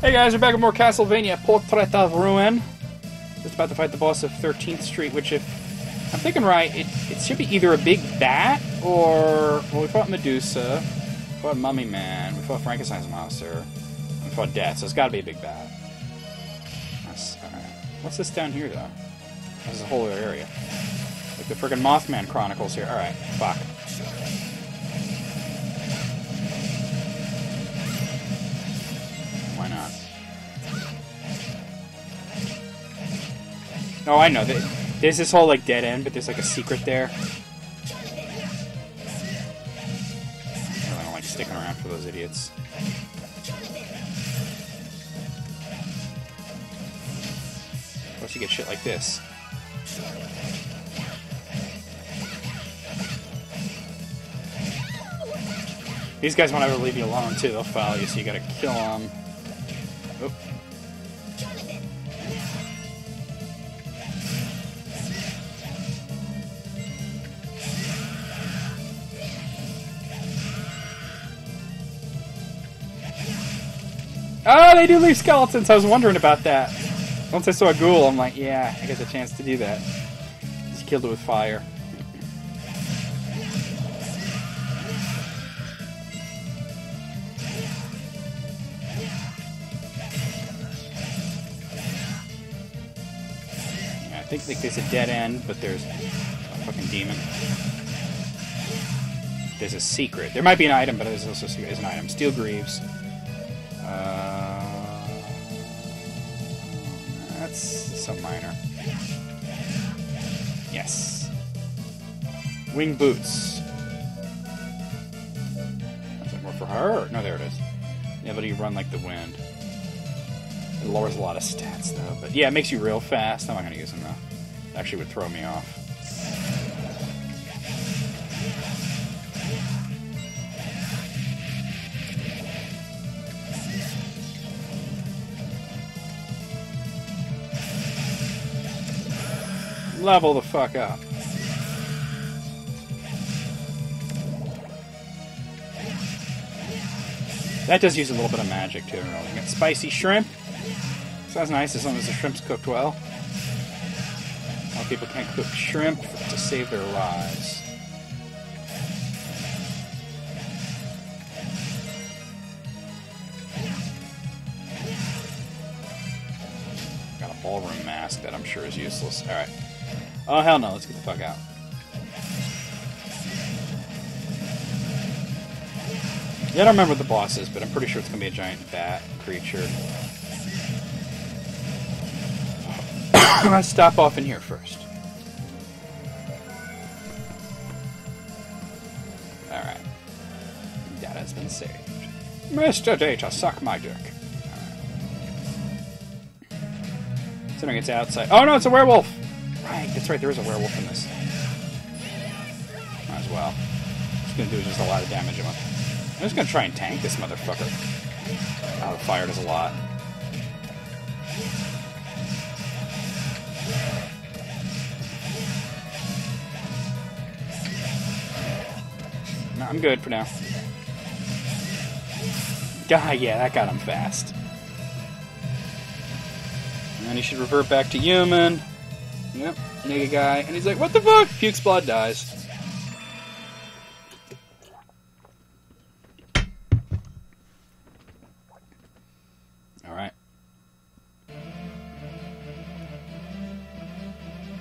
Hey guys, we're back with more Castlevania Portrait of Ruin. Just about to fight the boss of 13th Street, which, if I'm thinking right, it, it should be either a big bat or. Well, we fought Medusa, we fought Mummy Man, we fought Frankenstein's monster, we fought Death, so it's gotta be a big bat. That's, alright. What's this down here, though? This is a whole other area. Like the friggin' Mothman Chronicles here. Alright, fuck. Why not? Oh, I know. There's this whole like dead end, but there's like a secret there. I don't like sticking around for those idiots. Course, you get shit like this. These guys won't ever leave you alone too. They'll follow you, so you gotta kill them. They do leave skeletons. I was wondering about that. Once I saw a ghoul, I'm like, yeah, I get the chance to do that. Just killed it with fire. I think like, there's a dead end, but there's a fucking demon. There's a secret. There might be an item, but there's also there's an item. Steel Greaves. So minor. Yes. Wing boots. Is that more for her? No, there it is. The ability to run like the wind. It lowers a lot of stats though, but yeah, it makes you real fast. I'm not gonna use them though. It actually would throw me off. Level the fuck up. That does use a little bit of magic too. We got spicy shrimp. Sounds nice as long as the shrimp's cooked well. A lot of people can't cook shrimp to save their lives. Got a ballroom mask that I'm sure is useless. Alright. Oh, hell no. Let's get the fuck out. Yeah, I don't remember what the boss is, but I'm pretty sure it's going to be a giant bat creature. Let's stop off in here first. Alright. Data's been saved. Mr. Data, suck my dick. Considering it's outside. Oh no, it's a werewolf! That's right, there is a werewolf in this. Might as well. It's gonna do just a lot of damage. I'm just gonna try and tank this motherfucker. Oh, the fire does a lot. No, I'm good for now. Ah, yeah, that got him fast. And then he should revert back to human. Yep, naked guy. And he's like, what the fuck? Pukes blood, dies. Alright. I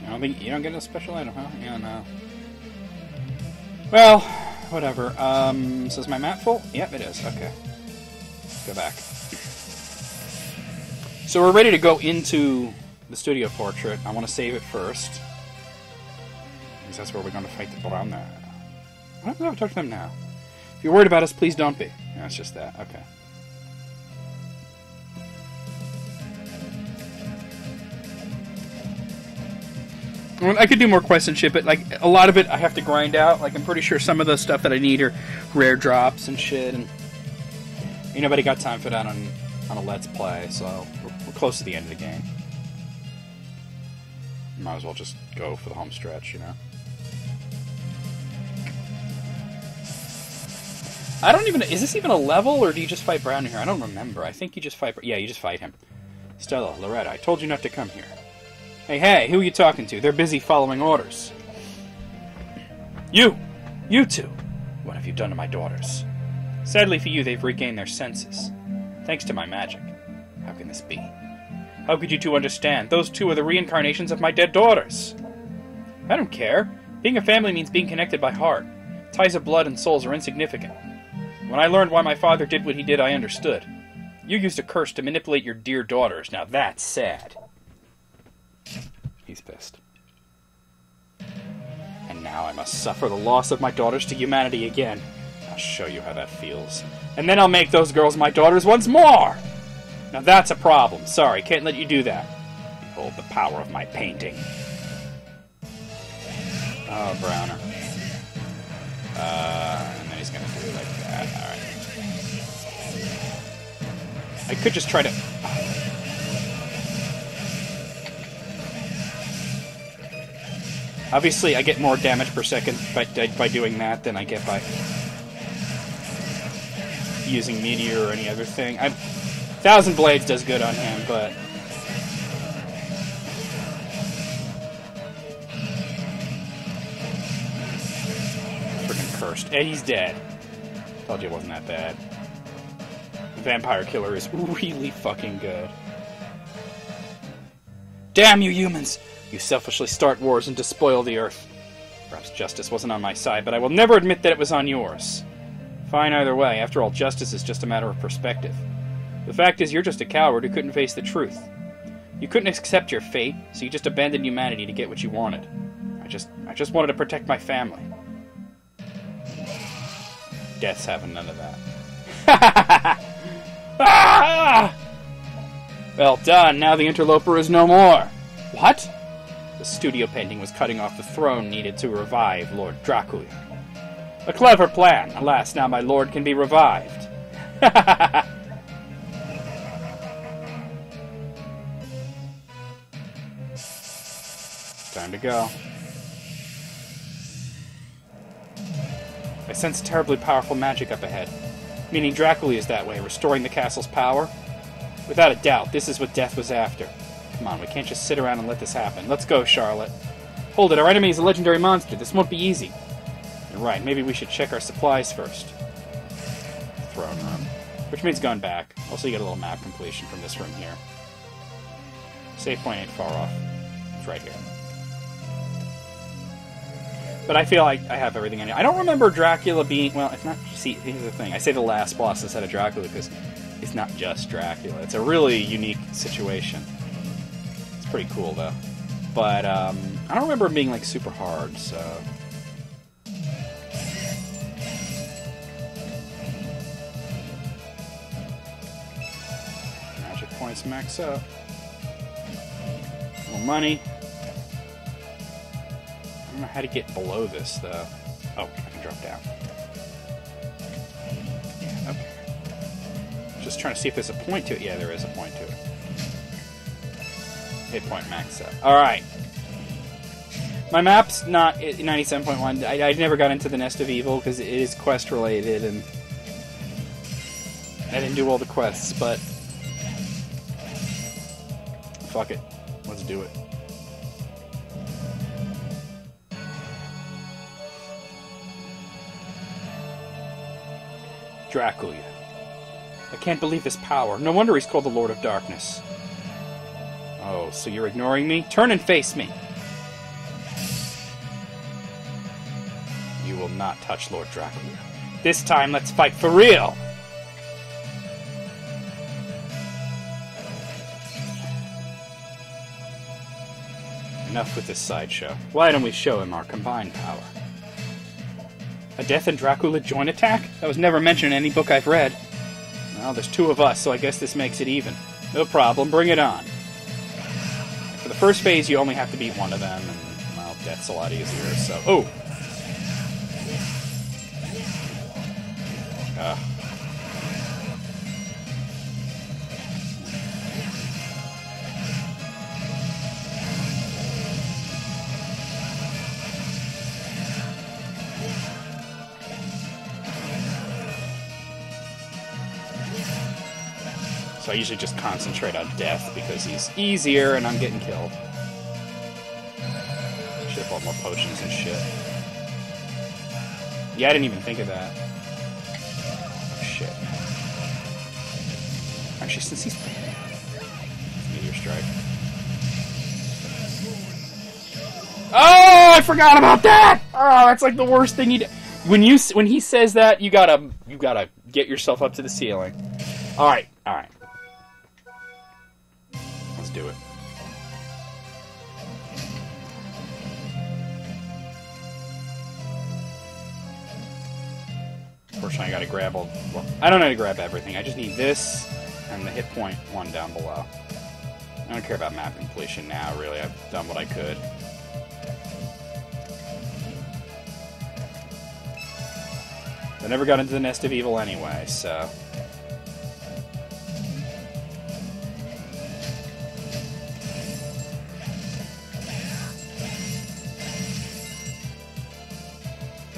don't think you don't get a special item, huh? Yeah, no. Well, whatever. Um, so is my map full? Yep, it is. Okay. Go back. So we're ready to go into the studio portrait. I want to save it first. Because that's where we're going to fight the Brown there. Why don't know I talk to them now? If you're worried about us, please don't be. Yeah, it's just that. Okay. I I could do more quests and shit, but like a lot of it, I have to grind out. Like I'm pretty sure some of the stuff that I need are rare drops and shit, and ain't nobody got time for that on on a let's play. So we're, we're close to the end of the game. Might as well just go for the home stretch, you know. I don't even. Is this even a level, or do you just fight Brown here? I don't remember. I think you just fight. Yeah, you just fight him. Stella, Loretta, I told you not to come here. Hey, hey, who are you talking to? They're busy following orders. You! You two! What have you done to my daughters? Sadly for you, they've regained their senses. Thanks to my magic. How can this be? How could you two understand? Those two are the reincarnations of my dead daughters. I don't care. Being a family means being connected by heart. Ties of blood and souls are insignificant. When I learned why my father did what he did, I understood. You used a curse to manipulate your dear daughters. Now that's sad. He's pissed. And now I must suffer the loss of my daughters to humanity again. I'll show you how that feels. And then I'll make those girls my daughters once more! Now that's a problem. Sorry, can't let you do that. Behold the power of my painting. Oh, Brauner. Uh, and then he's gonna do it like that. Alright. I could just try to... Obviously, I get more damage per second by, by doing that than I get by using Meteor or any other thing. I, Thousand Blades does good on him, but... Freaking cursed. And he's dead. Told you it wasn't that bad. Vampire Killer is really fucking good. Damn you humans! You selfishly start wars and despoil the earth. Perhaps justice wasn't on my side, but I will never admit that it was on yours. Fine either way, after all, justice is just a matter of perspective. The fact is, you're just a coward who couldn't face the truth. You couldn't accept your fate, so you just abandoned humanity to get what you wanted. I just I just wanted to protect my family. Death's having none of that. ah! Well done, now the interloper is no more. What? The studio painting was cutting off the throne needed to revive Lord Dracula. A clever plan. Alas, now my lord can be revived. go. I sense terribly powerful magic up ahead, meaning Dracula is that way, restoring the castle's power. Without a doubt, this is what Death was after. Come on, we can't just sit around and let this happen. Let's go, Charlotte. Hold it, our enemy is a legendary monster. This won't be easy. You're right, maybe we should check our supplies first. Throne room. Which means going back. Also, you get a little map completion from this room here. Save point ain't far off. It's right here. But I feel like I have everything I need. I don't remember Dracula being. Well, it's not. See, here's the thing. I say the last boss instead of Dracula because it's not just Dracula. It's a really unique situation. It's pretty cool, though. But um, I don't remember being like super hard, so. Magic points max up. More money. I don't know how to get below this, though. Oh, I can drop down. Yeah, okay. Just trying to see if there's a point to it. Yeah, there is a point to it. Hit point max up. Alright. My map's not 97.1. I, I never got into the Nest of Evil because it is quest related and I didn't do all the quests, but fuck it. Let's do it. Dracula. I can't believe his power. No wonder he's called the Lord of Darkness. Oh, so you're ignoring me? Turn and face me! You will not touch Lord Dracula. This time, let's fight for real! Enough with this sideshow. Why don't we show him our combined power? A Death and Dracula joint attack? That was never mentioned in any book I've read. Well, there's two of us, so I guess this makes it even. No problem, bring it on. For the first phase, you only have to beat one of them, and, well, Death's a lot easier, so... Oh! So I usually just concentrate on death because he's easier and I'm getting killed. Should have bought more potions and shit. Yeah, I didn't even think of that. Oh, shit. Actually, since he's... Meteor Strike. Oh, I forgot about that! Oh, that's like the worst thing you do. When you when he says that, you gotta you gotta get yourself up to the ceiling. All right, all right. Let's do it. Fortunately, I gotta grab all. Well, I don't know to grab everything. I just need this and the hit point one down below. I don't care about map completion now, really. I've done what I could. I never got into the Nest of Evil anyway, so.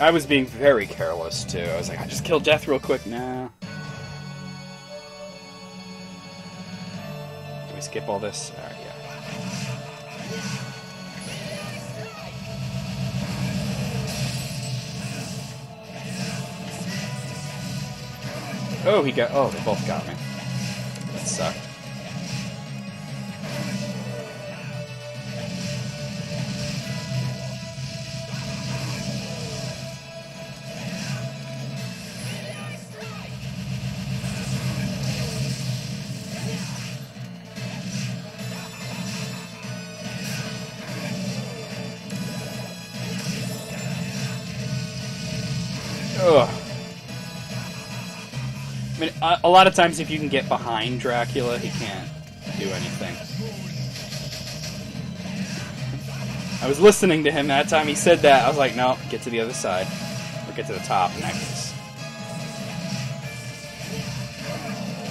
I was being very careless too. I was like, I just killed Death real quick. Nah. Can we skip all this? Alright, yeah. Oh, he got. Oh, they both got me. That sucked. A, lot of times if you can get behind Dracula, he can't do anything. I was listening to him that time he said that. I was like, no, get to the other side. Or get to the top next.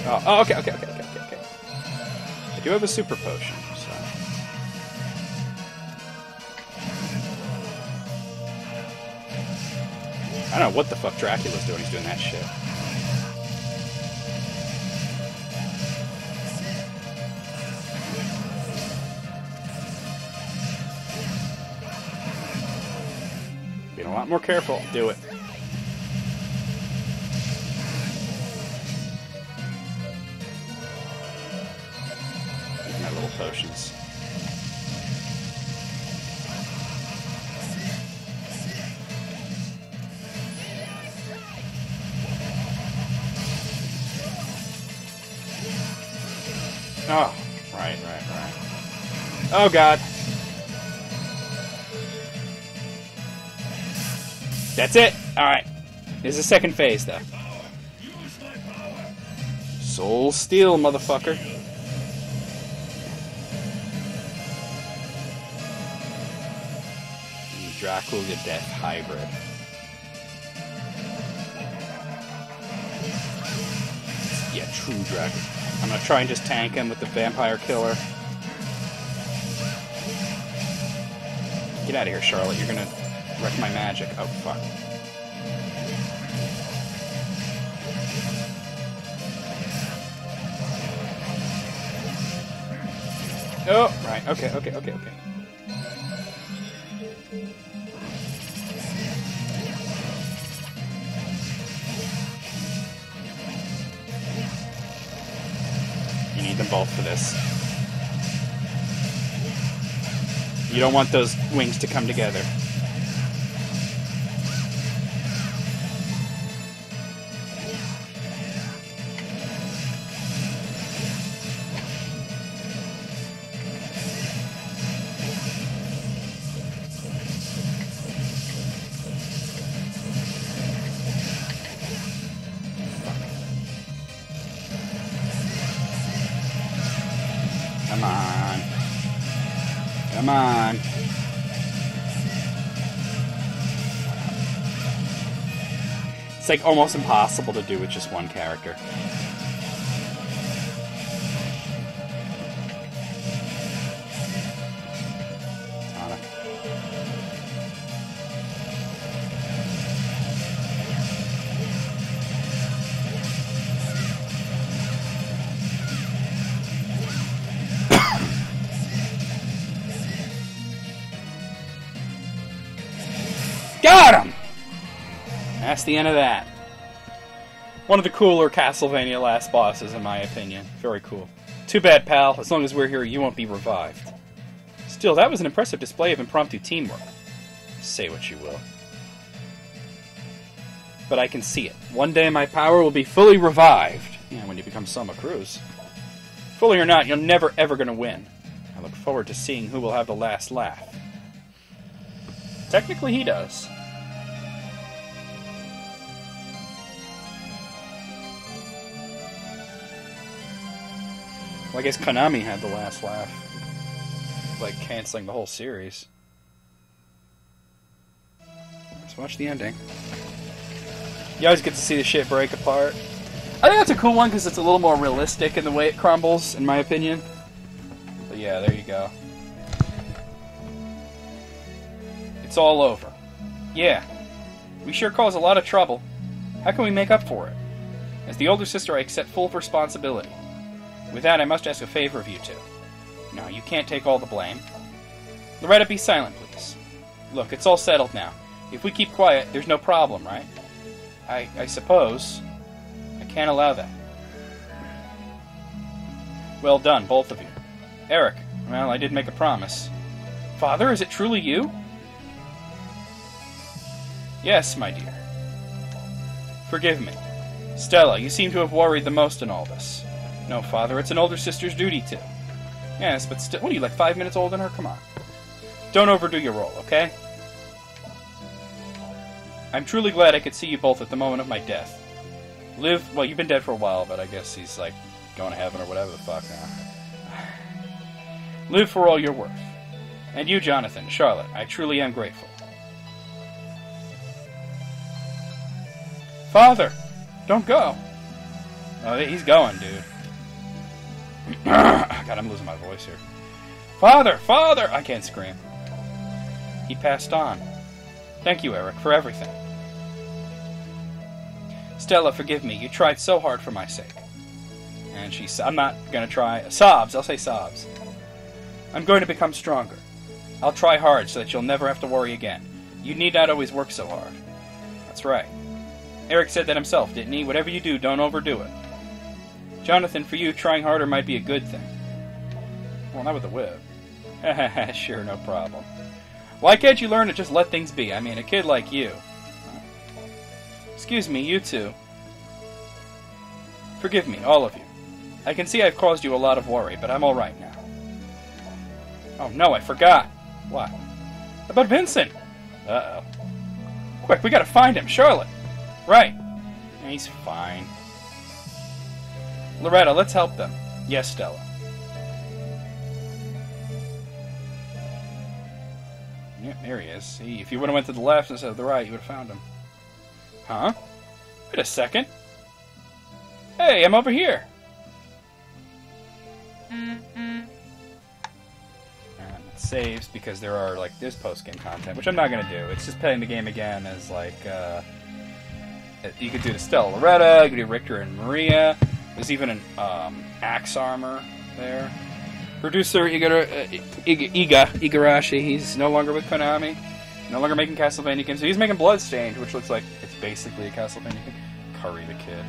Oh, oh okay, okay, okay, okay, okay, okay. I do have a super potion. I don't know what the fuck Dracula's doing. He's doing that shit. More careful. Do it. My little potions. Oh, right, right, right. Oh god. That's it. All right. There's a second phase though. Soul Steal, motherfucker. Dracula Death Hybrid. Yeah, true Dracula. I'm gonna try and just tank him with the Vampire Killer. Get out of here, Charlotte. You're gonna wreck my magic. Oh, fuck. Oh, right. Okay, okay, okay, okay. You need them both for this. You don't want those wings to come together. Come on. It's like almost impossible to do with just one character. That's the end of that. One of the cooler Castlevania last bosses, in my opinion. Very cool. Too bad, pal. As long as we're here, you won't be revived. Still, that was an impressive display of impromptu teamwork. Say what you will. But I can see it. One day my power will be fully revived. Yeah, when you become Soma Cruz. Fully or not, you're never ever gonna win. I look forward to seeing who will have the last laugh. Technically, he does. Well, I guess Konami had the last laugh. Like, canceling the whole series. Let's watch the ending. You always get to see the shit break apart. I think that's a cool one because it's a little more realistic in the way it crumbles, in my opinion. But yeah, there you go. It's all over. Yeah. We sure cause a lot of trouble. How can we make up for it? As the older sister, I accept full responsibility. With that, I must ask a favor of you two. No, you can't take all the blame. Loretta, be silent, please. Look, it's all settled now. If we keep quiet, there's no problem, right? I, I suppose. I can't allow that. Well done, both of you. Eric, well, I did make a promise. Father, is it truly you? Yes, my dear. Forgive me. Stella, you seem to have worried the most in all this. No, Father, it's an older sister's duty to. Yes, but still, what are you, like five minutes older than her? Come on. Don't overdo your role, okay? I'm truly glad I could see you both at the moment of my death. Live, well, you've been dead for a while, but I guess he's, like, going to heaven or whatever the fuck now. Live for all you're worth. And you, Jonathan, Charlotte, I truly am grateful. Father, don't go. Oh, he's going, dude. God, I'm losing my voice here. Father, father! I can't scream. He passed on. Thank you, Eric, for everything. Stella, forgive me. You tried so hard for my sake. And she said, I'm not going to try. Sobs. I'll say sobs. I'm going to become stronger. I'll try hard so that you'll never have to worry again. You need not always work so hard. That's right. Eric said that himself, didn't he? Whatever you do, don't overdo it. Jonathan, for you, trying harder might be a good thing. Well, not with the whip. sure, no problem. Why can't you learn to just let things be? I mean, a kid like you. Excuse me, you two. Forgive me, all of you. I can see I've caused you a lot of worry, but I'm alright now. Oh no, I forgot. What? About Vincent! Uh oh. Quick, we gotta find him, Charlotte! Right. He's fine. Loretta, let's help them. Yes, Stella. Yeah, there he is. See, if you would have went to the left instead of the right, you would have found him. Huh? Wait a second. Hey, I'm over here. And it saves because there are like this post game content, which I'm not gonna do. It's just playing the game again as like uh, you could do the Stella Loretta, you could do Richter and Maria. There's even an um, axe armor there. Producer Igara, uh, Iga Igarashi, he's no longer with Konami, no longer making Castlevania games. He's making Bloodstained, which looks like it's basically a Castlevania game. Curry the Kid.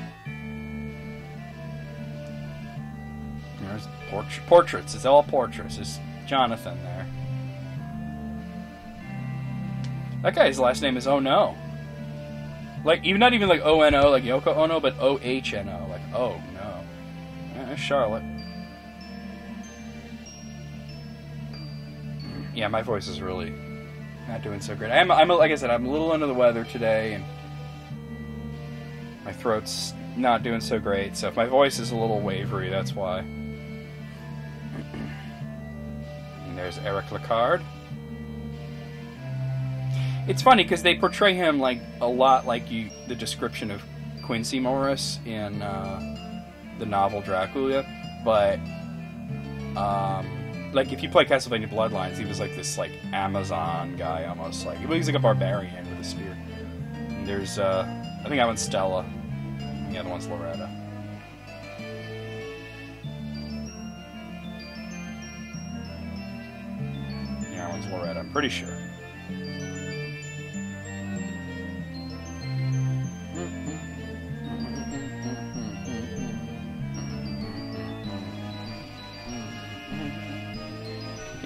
There's port- portraits. It's all portraits. There's Jonathan there. That guy's last name is Oh No. Like even not even like O N O like Yoko Ono, but O H N O like oh no. Yeah, Charlotte. Yeah, my voice is really not doing so great. I'm, I'm like I said, I'm a little under the weather today, and my throat's not doing so great. So if my voice is a little wavery, that's why. and there's Eric Lecarde. It's funny because they portray him like a lot like you, the description of Quincey Morris in uh, the novel Dracula, but um, like if you play Castlevania Bloodlines, he was like this like Amazon guy almost like he was like a barbarian with a spear. And there's uh, I think that one's Stella, and the other one's Loretta. Yeah, that one's Loretta. I'm pretty sure.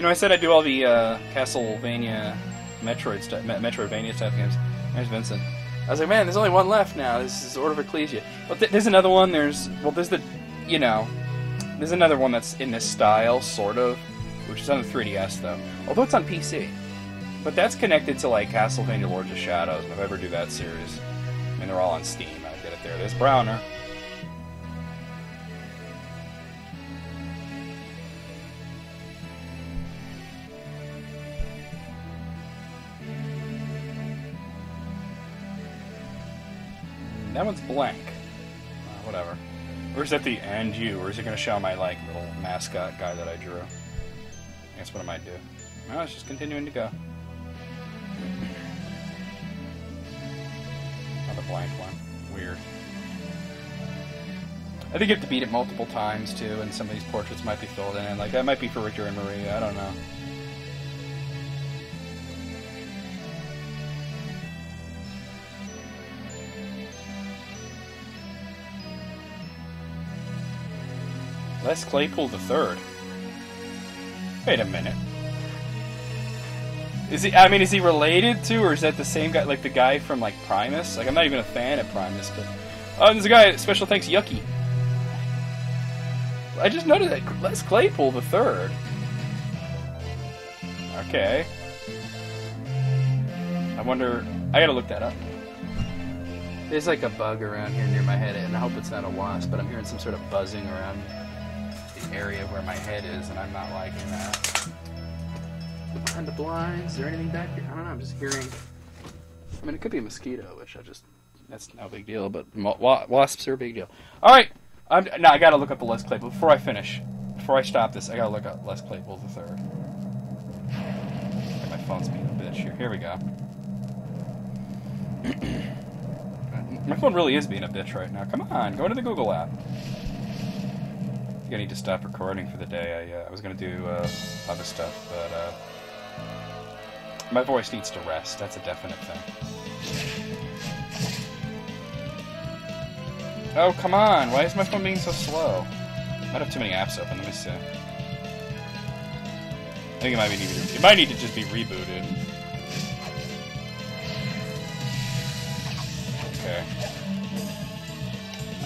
Know, I said I do all the uh, Castlevania, Metroid Metroidvania type games. There's Vincent. I was like, man, there's only one left now. This is Order of Ecclesia. But th- there's another one. There's well, there's the, you know, there's another one that's in this style, sort of, which is on the 3DS though. Although it's on PC. But that's connected to like Castlevania Lords of Shadows. If I ever do that series, I mean they're all on Steam. I get it there. There's Brauner. That one's blank. Uh, whatever. Or is that the and you? Or is it going to show my like little mascot guy that I drew? Guess what I might do. No, it's just continuing to go. Another blank one. Weird. I think you have to beat it multiple times too, and some of these portraits might be filled in. Like that might be for Richard and Marie. I don't know. Les Claypool the third. Wait a minute. Is he? I mean, is he related to, or is that the same guy, like the guy from like Primus? Like, I'm not even a fan of Primus, but oh, there's a guy. Special thanks, Yucky. I just noticed that Les Claypool the third. Okay. I wonder. I gotta look that up. There's like a bug around here near my head, and I hope it's not a wasp, but I'm hearing some sort of buzzing around the area where my head is, and I'm not liking that. Behind the blinds, is there anything back here? I don't know, I'm just hearing. I mean, it could be a mosquito, which I just. That's no big deal, but wa- wa- wasps are a big deal. Alright! I'm, now I gotta look up the Les Claypool. Before I finish, before I stop this, I gotta look up Les Claypool the third. My phone's being a bitch here. Here we go. my phone really is being a bitch right now. Come on, go into the Google app. I think I need to stop recording for the day. I, uh, I was gonna do uh, other stuff, but uh, my voice needs to rest. That's a definite thing. Oh, come on. Why is my phone being so slow? I Might have too many apps open. Let me see. I think it might be need to, it might need to just be rebooted. Okay.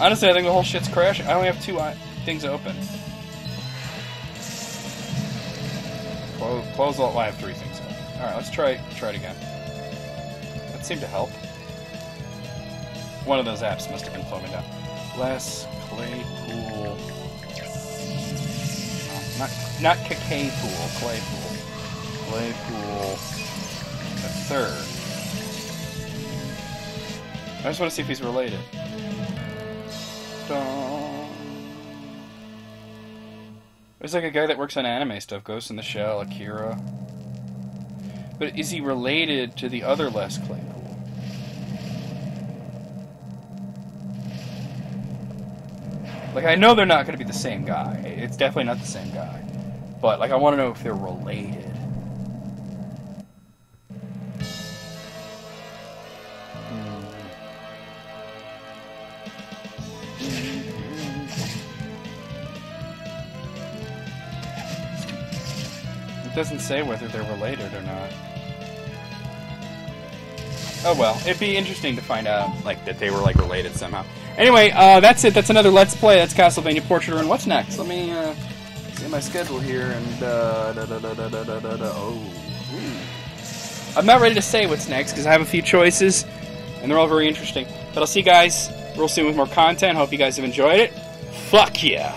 Honestly, I think the whole shit's crashing. I only have two uh, things open. Close, close all. I have three things open. All right, let's try try it again. That seemed to help. One of those apps must have been slowing down. Les Claypool. No, not not cacay pool. Clay pool. Clay pool. The third. I just want to see if he's related. Dun. There's like a guy that works on anime stuff, Ghost in the Shell, Akira. But is he related to the other Les Claypool? Like I know they're not going to be the same guy. It's definitely not the same guy. But like I want to know if they're related. doesn't say whether they're related or not. Oh well, it'd be interesting to find out, like, that they were, like, related somehow. Anyway, uh, that's it. That's another Let's Play. That's Castlevania Portrait and What's next? Let me, uh, see my schedule here and, uh, da da da da da da da oh. Ooh. I'm not ready to say what's next, because I have a few choices, and they're all very interesting. But I'll see you guys real soon with more content. Hope you guys have enjoyed it. Fuck yeah!